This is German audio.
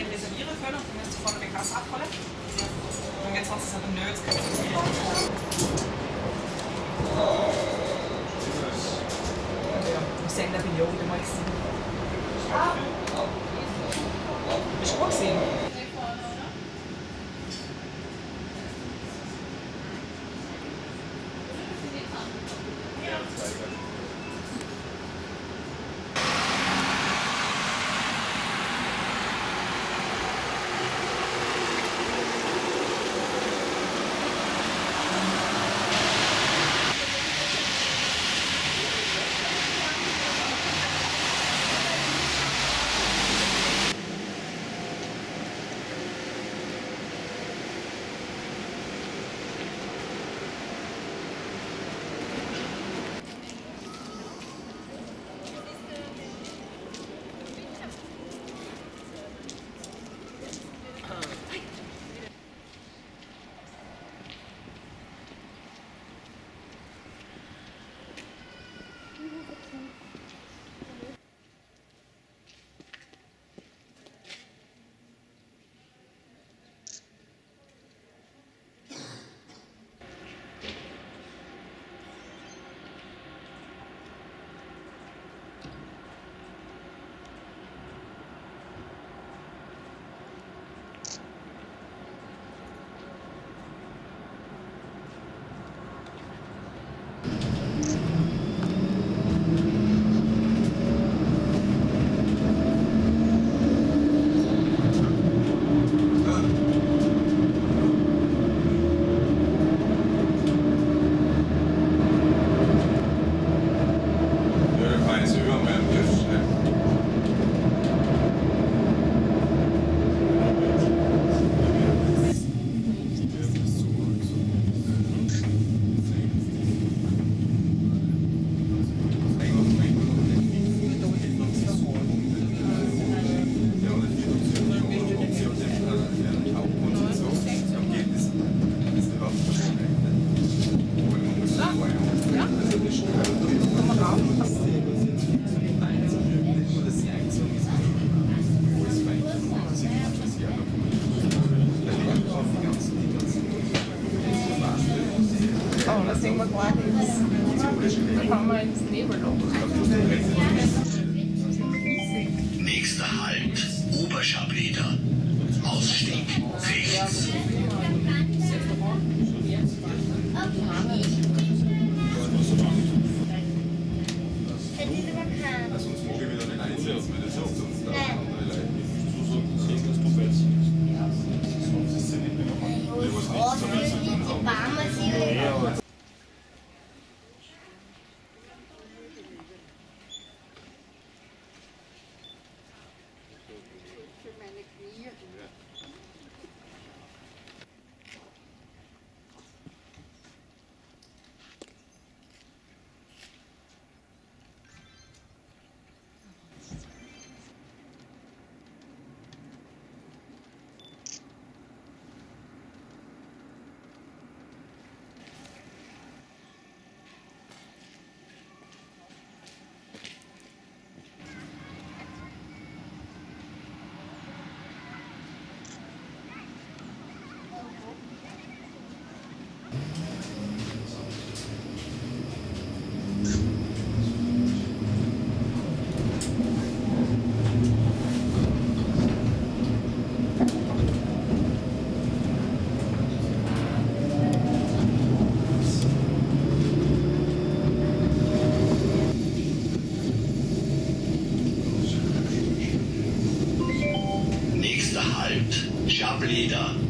reservieren können und dann müsst ihr vorne die Kasse abholen. Und jetzt hat sie gesagt, nö, jetzt können sie nicht. Wir sehen den Video wieder mal gesehen. Bist du gut gesehen? Halt, Oberschableder. Ausstieg rechts. be done.